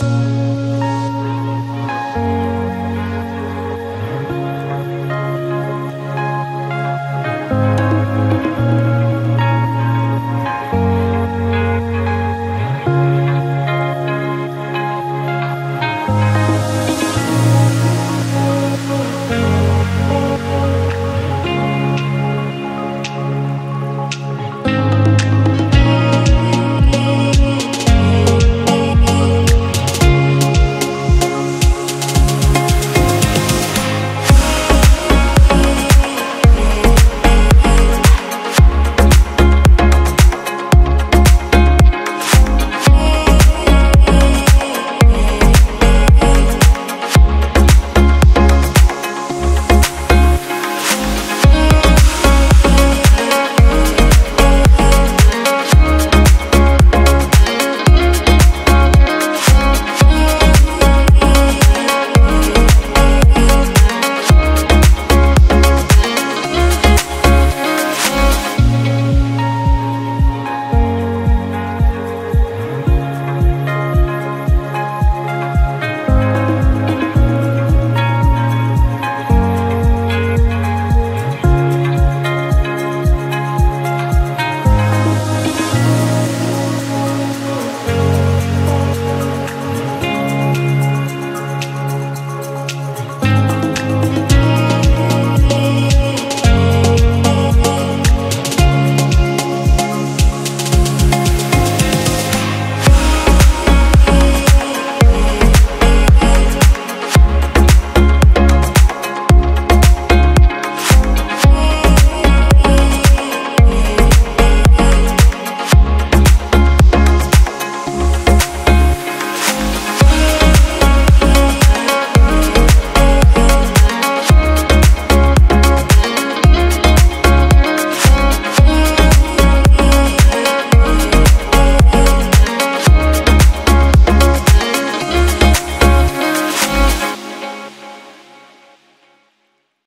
Christ.